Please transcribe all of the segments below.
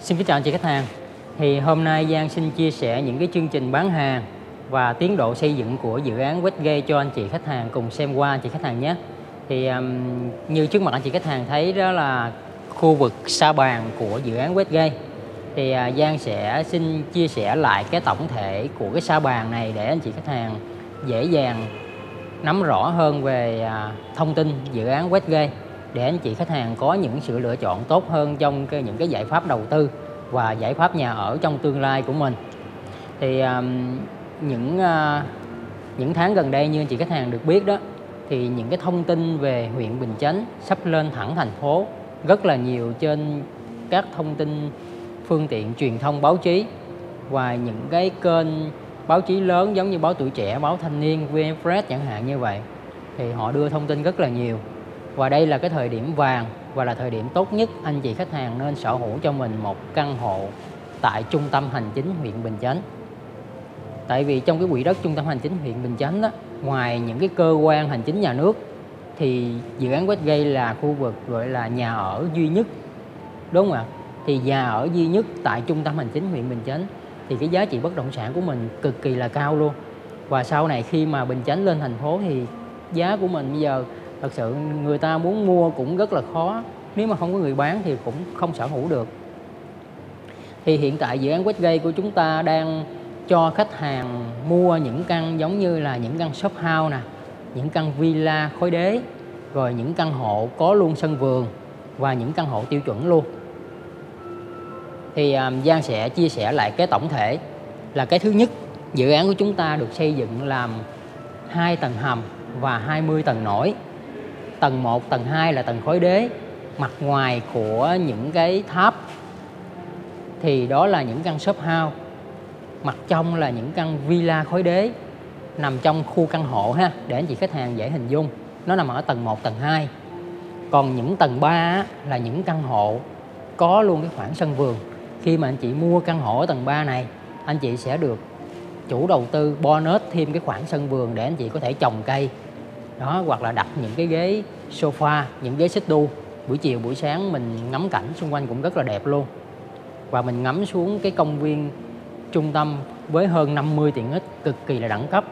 Xin kính chào anh chị khách hàng. Thì hôm nay Giang xin chia sẻ những cái chương trình bán hàng và tiến độ xây dựng của dự án Westgate cho anh chị khách hàng cùng xem qua anh chị khách hàng nhé. Thì um, như trước mặt anh chị khách hàng thấy đó là khu vực sa bàn của dự án Westgate. Thì uh, Giang sẽ xin chia sẻ lại cái tổng thể của cái sa bàn này để anh chị khách hàng dễ dàng nắm rõ hơn về uh, thông tin dự án Westgate để anh chị khách hàng có những sự lựa chọn tốt hơn trong cái, những cái giải pháp đầu tư và giải pháp nhà ở trong tương lai của mình. Thì um, những uh, những tháng gần đây như anh chị khách hàng được biết đó thì những cái thông tin về huyện Bình Chánh sắp lên thẳng thành phố rất là nhiều trên các thông tin phương tiện truyền thông báo chí và những cái kênh báo chí lớn giống như báo tuổi trẻ, báo thanh niên, VnExpress chẳng hạn như vậy. Thì họ đưa thông tin rất là nhiều và đây là cái thời điểm vàng và là thời điểm tốt nhất anh chị khách hàng nên sở hữu cho mình một căn hộ tại trung tâm hành chính huyện Bình Chánh. Tại vì trong cái quỹ đất trung tâm hành chính huyện Bình Chánh đó, ngoài những cái cơ quan hành chính nhà nước thì dự án Westgate là khu vực gọi là nhà ở duy nhất đúng không ạ? Thì nhà ở duy nhất tại trung tâm hành chính huyện Bình Chánh thì cái giá trị bất động sản của mình cực kỳ là cao luôn. Và sau này khi mà Bình Chánh lên thành phố thì giá của mình bây giờ thật sự người ta muốn mua cũng rất là khó. Nếu mà không có người bán thì cũng không sở hữu được. Thì hiện tại dự án Westgate của chúng ta đang cho khách hàng mua những căn giống như là những căn shop house nè những căn villa khối đế rồi những căn hộ có luôn sân vườn và những căn hộ tiêu chuẩn luôn. Thì um, Giang sẽ chia sẻ lại cái tổng thể là cái thứ nhất dự án của chúng ta được xây dựng làm hai tầng hầm và 20 tầng nổi tầng 1, tầng 2 là tầng khối đế mặt ngoài của những cái tháp thì đó là những căn shop house mặt trong là những căn villa khối đế nằm trong khu căn hộ ha để anh chị khách hàng dễ hình dung nó nằm ở tầng 1, tầng 2 còn những tầng 3 là những căn hộ có luôn cái khoảng sân vườn. Khi mà anh chị mua căn hộ ở tầng 3 này anh chị sẽ được chủ đầu tư bonus thêm cái khoảng sân vườn để anh chị có thể trồng cây đó hoặc là đặt những cái ghế sofa những ghế xích đu. Buổi chiều buổi sáng mình ngắm cảnh xung quanh cũng rất là đẹp luôn. Và mình ngắm xuống cái công viên trung tâm với hơn 50 tiện ích cực kỳ là đẳng cấp.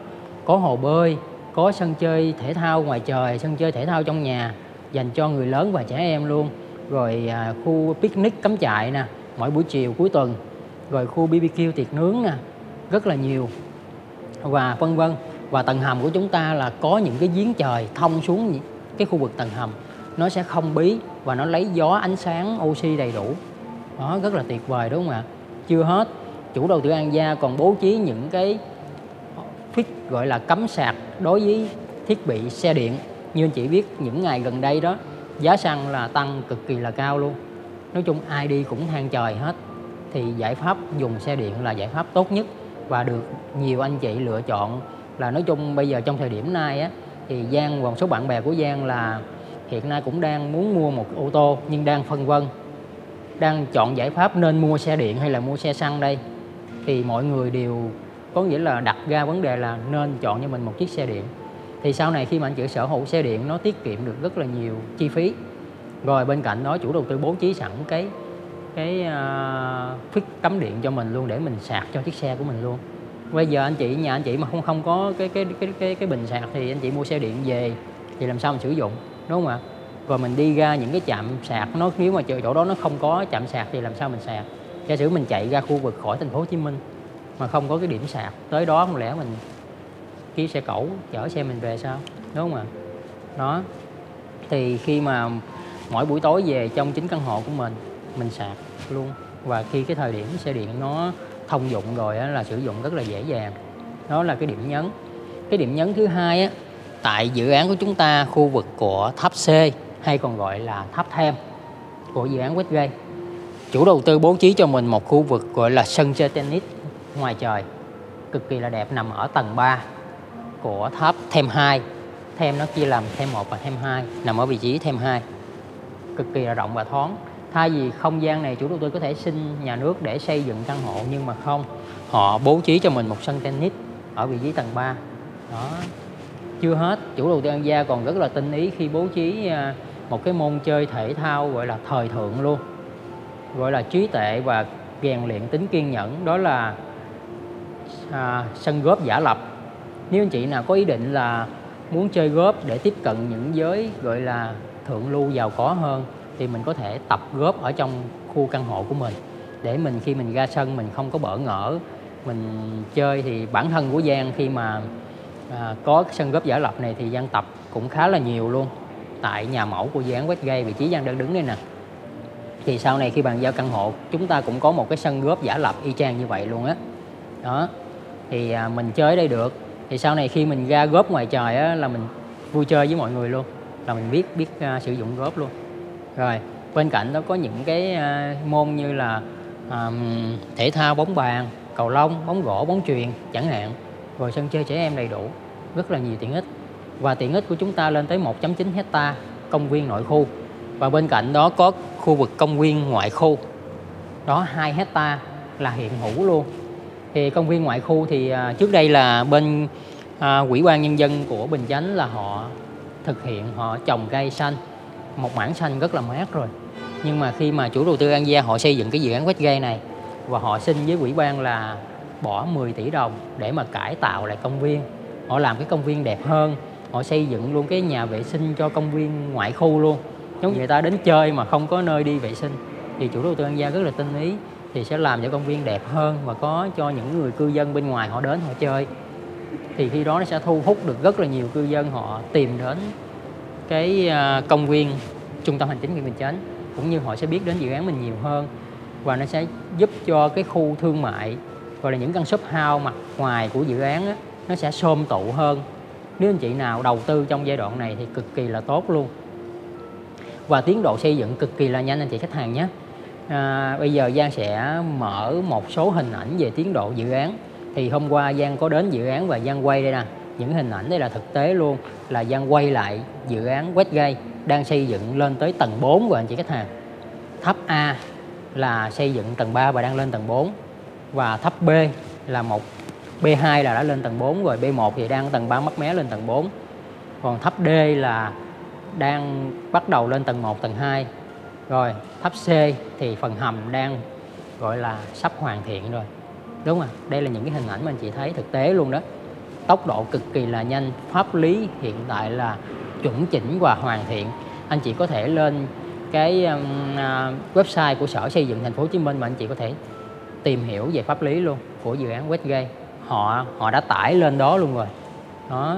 Có hồ bơi có sân chơi thể thao ngoài trời sân chơi thể thao trong nhà dành cho người lớn và trẻ em luôn. Rồi à, khu picnic cắm trại nè mỗi buổi chiều cuối tuần. Rồi khu BBQ tiệc nướng nè rất là nhiều. Và vân vân và tầng hầm của chúng ta là có những cái giếng trời thông xuống cái khu vực tầng hầm. Nó sẽ không bí và nó lấy gió, ánh sáng, oxy đầy đủ. Đó, rất là tuyệt vời, đúng không ạ? Chưa hết, chủ đầu tư An Gia còn bố trí những cái thiết gọi là cấm sạc đối với thiết bị xe điện. Như anh chị biết, những ngày gần đây đó, giá xăng là tăng cực kỳ là cao luôn. Nói chung, ai đi cũng than trời hết. Thì giải pháp dùng xe điện là giải pháp tốt nhất và được nhiều anh chị lựa chọn là nói chung bây giờ trong thời điểm nay á thì Giang và một số bạn bè của Giang là hiện nay cũng đang muốn mua một ô tô nhưng đang phân vân đang chọn giải pháp nên mua xe điện hay là mua xe xăng đây. Thì mọi người đều có nghĩa là đặt ra vấn đề là nên chọn cho mình một chiếc xe điện. Thì sau này khi mà anh chị sở hữu xe điện nó tiết kiệm được rất là nhiều chi phí. Rồi bên cạnh đó chủ đầu tư bố trí sẵn cái cái uh, phích cắm điện cho mình luôn để mình sạc cho chiếc xe của mình luôn bây giờ anh chị nhà anh chị mà không không có cái cái cái cái cái bình sạc thì anh chị mua xe điện về thì làm sao mình sử dụng, đúng không ạ? Rồi mình đi ra những cái chạm sạc nó, nếu mà chỗ đó nó không có chạm sạc thì làm sao mình sạc? Giả sử mình chạy ra khu vực khỏi thành phố Hồ Chí Minh mà không có cái điểm sạc, tới đó không lẽ mình ký xe cẩu, chở xe mình về sao? Đúng không ạ? Đó, thì khi mà mỗi buổi tối về trong chính căn hộ của mình mình sạc luôn. Và khi cái thời điểm xe điện nó thông dụng rồi á, là sử dụng rất là dễ dàng. Đó là cái điểm nhấn. Cái điểm nhấn thứ hai á, tại dự án của chúng ta khu vực của tháp C hay còn gọi là tháp thêm của dự án Westgate. Chủ đầu tư bố trí cho mình một khu vực gọi là sân chơi tennis ngoài trời cực kỳ là đẹp nằm ở tầng 3 của tháp thêm 2 thêm nó chia làm thêm 1 và thêm 2 nằm ở vị trí thêm 2 cực kỳ là rộng và thoáng thay vì không gian này chủ đầu tư có thể xin nhà nước để xây dựng căn hộ nhưng mà không. Họ bố trí cho mình một sân tennis ở vị trí tầng 3 đó. Chưa hết chủ đầu tư An Gia còn rất là tinh ý khi bố trí à, một cái môn chơi thể thao gọi là thời thượng luôn. Gọi là trí tệ và rèn luyện tính kiên nhẫn. Đó là à, sân góp giả lập. Nếu anh chị nào có ý định là muốn chơi góp để tiếp cận những giới gọi là thượng lưu giàu có hơn thì mình có thể tập góp ở trong khu căn hộ của mình. Để mình khi mình ra sân mình không có bỡ ngỡ mình chơi thì bản thân của Giang khi mà à, có sân góp giả lập này thì Giang tập cũng khá là nhiều luôn. Tại nhà mẫu của dự án Westgate vị trí Giang đang đứng đây nè. Thì sau này khi bàn giao căn hộ chúng ta cũng có một cái sân góp giả lập y chang như vậy luôn á. Đó. thì à, mình chơi ở đây được. Thì sau này khi mình ra góp ngoài trời á là mình vui chơi với mọi người luôn. Là mình biết biết uh, sử dụng góp luôn rồi bên cạnh đó có những cái uh, môn như là um, thể thao bóng bàn cầu lông bóng gỗ bóng chuyền chẳng hạn. Rồi sân chơi trẻ em đầy đủ rất là nhiều tiện ích. Và tiện ích của chúng ta lên tới 1.9 hecta công viên nội khu. Và bên cạnh đó có khu vực công viên ngoại khu. Đó 2 hecta là hiện hữu luôn. Thì công viên ngoại khu thì à, trước đây là bên à, quỹ ban nhân dân của Bình Chánh là họ thực hiện họ trồng cây xanh một mảng xanh rất là mát rồi. Nhưng mà khi mà chủ đầu tư An Gia họ xây dựng cái dự án Westgate này và họ xin với quỹ ban là bỏ 10 tỷ đồng để mà cải tạo lại công viên họ làm cái công viên đẹp hơn họ xây dựng luôn cái nhà vệ sinh cho công viên ngoại khu luôn. Giống người ta đến chơi mà không có nơi đi vệ sinh. Thì chủ đầu tư An Gia rất là tinh ý thì sẽ làm cho công viên đẹp hơn và có cho những người cư dân bên ngoài họ đến họ chơi. Thì khi đó nó sẽ thu hút được rất là nhiều cư dân họ tìm đến cái ờ, công viên trung tâm hành chính huyện Bình Chánh cũng như họ sẽ biết đến dự án mình nhiều hơn và nó sẽ giúp cho cái khu thương mại gọi là những căn shop house mặt ngoài của dự án á, nó sẽ xôm tụ hơn. Nếu anh chị nào đầu tư trong giai đoạn này thì cực kỳ là tốt luôn. Và tiến độ xây dựng cực kỳ là nhanh anh chị khách hàng nhé. À, bây giờ Giang sẽ mở một số hình ảnh về tiến độ dự án. Thì hôm qua Giang có đến dự án và Giang quay đây nè những hình ảnh đây là thực tế luôn, là Giang quay lại dự án Westgate đang xây dựng lên tới tầng 4 của anh chị khách hàng. Tháp A là xây dựng tầng 3 và đang lên tầng 4 và tháp B là một B2 là đã lên tầng 4 rồi B1 thì đang tầng 3 mắc mé lên tầng 4 còn tháp D là đang bắt đầu lên tầng 1 tầng 2 rồi, tháp C thì phần hầm đang gọi là sắp hoàn thiện rồi. Đúng không đây là những cái hình ảnh mà anh chị thấy thực tế luôn đó tốc độ cực kỳ là nhanh, pháp lý hiện tại là chuẩn chỉnh và hoàn thiện. Anh chị có thể lên cái um, à, website của sở xây dựng thành phố Hồ Chí Minh mà anh chị có thể tìm hiểu về pháp lý luôn của dự án Westgate. Họ họ đã tải lên đó luôn rồi. Đó.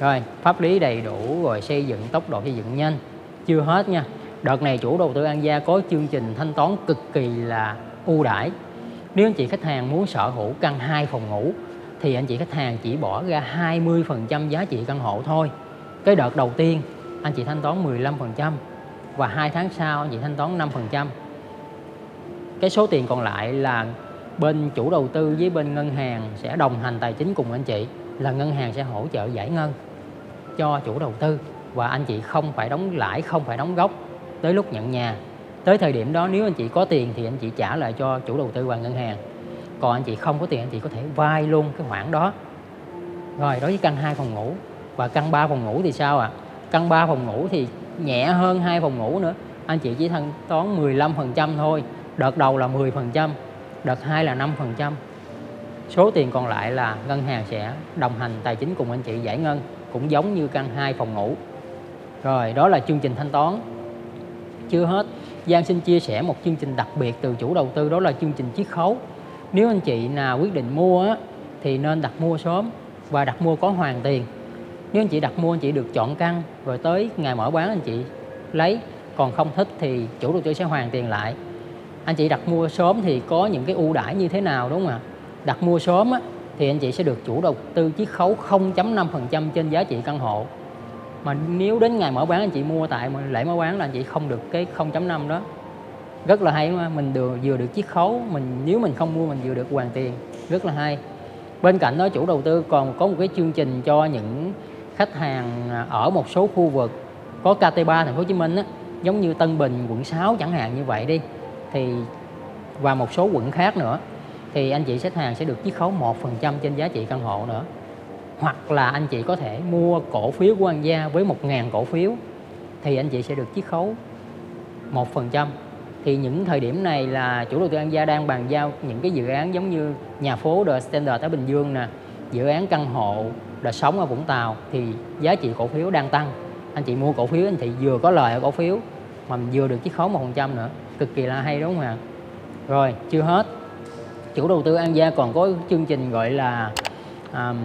Rồi, pháp lý đầy đủ rồi, xây dựng, tốc độ xây dựng nhanh. Chưa hết nha. Đợt này chủ đầu tư An Gia có chương trình thanh toán cực kỳ là ưu đãi. Nếu anh chị khách hàng muốn sở hữu căn 2 phòng ngủ thì anh chị khách hàng chỉ bỏ ra 20% giá trị căn hộ thôi. Cái đợt đầu tiên, anh chị thanh toán 15% và hai tháng sau anh chị thanh toán 5% cái số tiền còn lại là bên chủ đầu tư với bên ngân hàng sẽ đồng hành tài chính cùng anh chị, là ngân hàng sẽ hỗ trợ giải ngân cho chủ đầu tư và anh chị không phải đóng lãi, không phải đóng gốc tới lúc nhận nhà. Tới thời điểm đó, nếu anh chị có tiền thì anh chị trả lại cho chủ đầu tư và ngân hàng còn anh chị không có tiền, anh chị có thể vay luôn cái khoản đó. Rồi, đối với căn 2 phòng ngủ. Và căn 3 phòng ngủ thì sao ạ? À? căn 3 phòng ngủ thì nhẹ hơn hai phòng ngủ nữa. Anh chị chỉ thanh toán 15% thôi. Đợt đầu là 10% đợt 2 là 5% số tiền còn lại là ngân hàng sẽ đồng hành tài chính cùng anh chị giải ngân, cũng giống như căn 2 phòng ngủ. Rồi, đó là chương trình thanh toán. Chưa hết. Giang xin chia sẻ một chương trình đặc biệt từ chủ đầu tư, đó là chương trình chiết khấu nếu anh chị nào quyết định mua á, thì nên đặt mua sớm và đặt mua có hoàn tiền. Nếu anh chị đặt mua anh chị được chọn căn rồi tới ngày mở bán anh chị lấy. Còn không thích thì chủ đầu tư sẽ hoàn tiền lại. Anh chị đặt mua sớm thì có những cái ưu đãi như thế nào đúng không ạ? Đặt mua sớm á, thì anh chị sẽ được chủ đầu tư chiết khấu 0.5% trên giá trị căn hộ. Mà nếu đến ngày mở bán anh chị mua tại lễ mở bán là anh chị không được cái 0.5 đó rất là hay mà mình được vừa được chiết khấu mình nếu mình không mua mình vừa được hoàn tiền. Rất là hay. Bên cạnh đó chủ đầu tư còn có một cái chương trình cho những khách hàng ở một số khu vực có KT3 thành phố Hồ Chí Minh á, giống như Tân Bình quận 6 chẳng hạn như vậy đi. Thì và một số quận khác nữa. Thì anh chị khách hàng sẽ được chiết khấu 1% trên giá trị căn hộ nữa. Hoặc là anh chị có thể mua cổ phiếu của An Gia với 1.000 cổ phiếu thì anh chị sẽ được chiết khấu 1% thì những thời điểm này là chủ đầu tư An Gia đang bàn giao những cái dự án giống như nhà phố The Standard ở Bình Dương nè dự án căn hộ The sống ở Vũng Tàu. Thì giá trị cổ phiếu đang tăng. Anh chị mua cổ phiếu anh chị vừa có lời ở cổ phiếu mà mình vừa được chiết khấu một phần trăm nữa. Cực kỳ là hay đúng không ạ? Rồi chưa hết. Chủ đầu tư An Gia còn có chương trình gọi là um,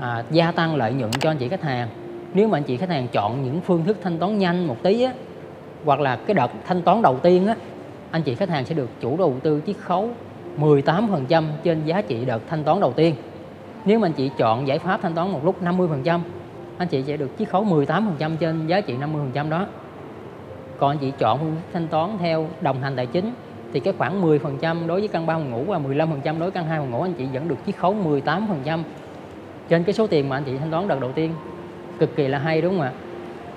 à, gia tăng lợi nhuận cho anh chị khách hàng. Nếu mà anh chị khách hàng chọn những phương thức thanh toán nhanh một tí á hoặc là cái đợt thanh toán đầu tiên á, anh chị khách hàng sẽ được chủ đầu tư chiết khấu 18% trên giá trị đợt thanh toán đầu tiên. Nếu mà anh chị chọn giải pháp thanh toán một lúc 50% anh chị sẽ được chiết khấu 18% trên giá trị 50% đó. Còn anh chị chọn phương thức thanh toán theo đồng hành tài chính, thì cái khoảng 10% đối với căn 3 phòng ngủ và 15% đối với căn 2 phòng ngủ, anh chị vẫn được chiết khấu 18% trên cái số tiền mà anh chị thanh toán đợt đầu tiên. Cực kỳ là hay, đúng không ạ?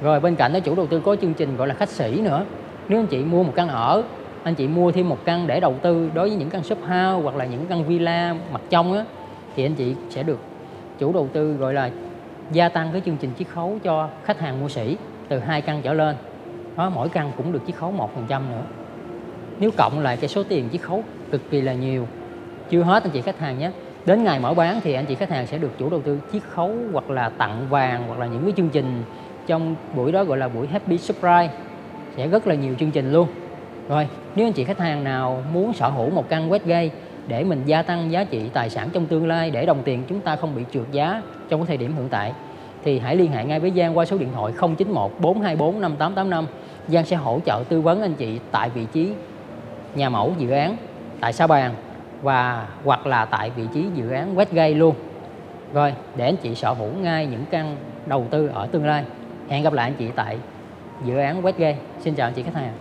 Rồi bên cạnh đó, chủ đầu tư có chương trình gọi là khách sĩ nữa. Nếu anh chị mua một căn ở, anh chị mua thêm một căn để đầu tư đối với những căn shop house hoặc là những căn villa mặt trong á, thì anh chị sẽ được chủ đầu tư gọi là gia tăng cái chương trình chiết khấu cho khách hàng mua sỉ từ hai căn trở lên. Đó, mỗi căn cũng được chiết khấu một phần trăm nữa. Nếu cộng lại cái số tiền chiết khấu cực kỳ là nhiều, chưa hết anh chị khách hàng nhé. Đến ngày mở bán thì anh chị khách hàng sẽ được chủ đầu tư chiết khấu hoặc là tặng vàng hoặc là những cái chương trình trong buổi đó gọi là buổi happy surprise. Sẽ rất là nhiều chương trình luôn. Rồi, nếu anh chị khách hàng nào muốn sở hữu một căn Westgate để mình gia tăng giá trị tài sản trong tương lai, để đồng tiền chúng ta không bị trượt giá trong cái thời điểm hiện tại, thì hãy liên hệ ngay với Giang qua số điện thoại 091 424 5885 Giang sẽ hỗ trợ tư vấn anh chị tại vị trí nhà mẫu dự án, tại Sa Bàn và, hoặc là tại vị trí dự án Westgate luôn. Rồi, để anh chị sở hữu ngay những căn đầu tư ở tương lai hẹn gặp lại anh chị tại dự án Westgate. Xin chào anh chị, khách hàng